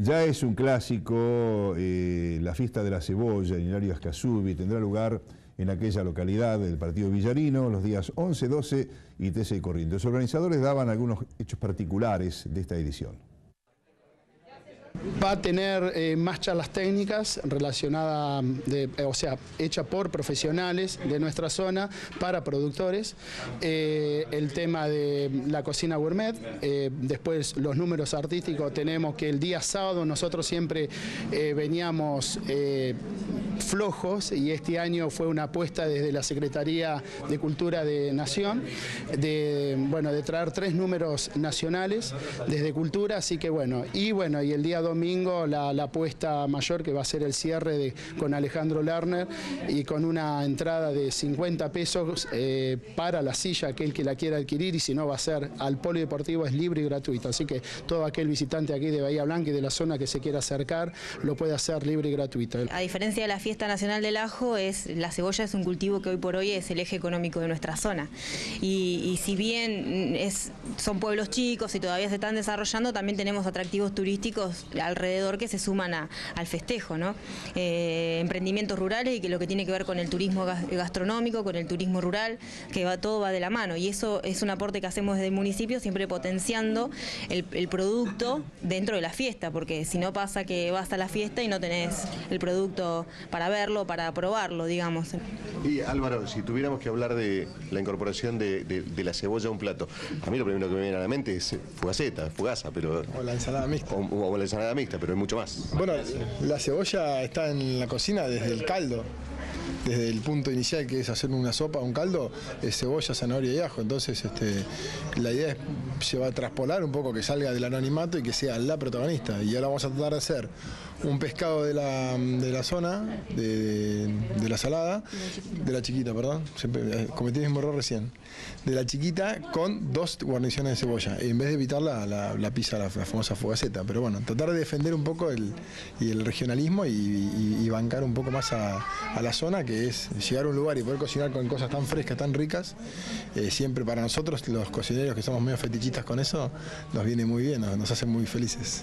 Ya es un clásico, eh, la fiesta de la cebolla en Hilario Ascasubi tendrá lugar en aquella localidad del partido Villarino los días 11, 12 y 13 de Corrientes. Los organizadores daban algunos hechos particulares de esta edición. Va a tener eh, más charlas técnicas relacionadas, de, o sea, hecha por profesionales de nuestra zona para productores. Eh, el tema de la cocina gourmet, eh, después los números artísticos, tenemos que el día sábado nosotros siempre veníamos flojos y este año fue una apuesta desde la Secretaría de Cultura de Nación de, bueno, de traer tres números nacionales desde Cultura, así que bueno, y bueno, y el día domingo la, apuesta mayor que va a ser el cierre de, con Alejandro Lerner y con una entrada de 50 pesos eh, para la silla, aquel que la quiera adquirir y si no va a ser al polideportivo es libre y gratuito, así que todo aquel visitante aquí de Bahía Blanca y de la zona que se quiera acercar lo puede hacer libre y gratuito. A diferencia de la fiesta nacional del ajo, es la cebolla es un cultivo que hoy por hoy es el eje económico de nuestra zona y, si bien son pueblos chicos y todavía se están desarrollando, también tenemos atractivos turísticos alrededor que se suman al festejo, ¿no? Eh, emprendimientos rurales y que lo que tiene que ver con el turismo gastronómico, con el turismo rural, que va todo va de la mano y eso es un aporte que hacemos desde el municipio, siempre potenciando el, producto dentro de la fiesta, porque si no pasa que vas a la fiesta y no tenés el producto para verlo, para probarlo, digamos. Y Álvaro, si tuviéramos que hablar de la incorporación de, la cebolla a un plato, a mí lo primero que me viene a la mente es fugaceta, fugaza, pero... O la ensalada mixta. o la ensalada mixta pero hay mucho más. Bueno, la cebolla está en la cocina desde el caldo desde el punto inicial que es hacer una sopa, un caldo, cebolla, zanahoria y ajo. Entonces este, la idea es se va a traspolar un poco, que salga del anonimato y que sea la protagonista. Y ahora vamos a tratar de hacer un pescado de la, la zona, de, la salada, de la chiquita, perdón, eh, cometí el mismo error recién, de la chiquita con dos guarniciones de cebolla, en vez de evitar la, la, pizza, la, famosa fogaceta. Pero bueno, tratar de defender un poco el, regionalismo y, bancar un poco más a, a la zona es llegar a un lugar y poder cocinar con cosas tan frescas, tan ricas, eh, siempre para nosotros, los cocineros que somos medio fetichistas con eso, nos viene muy bien, nos, nos hace muy felices.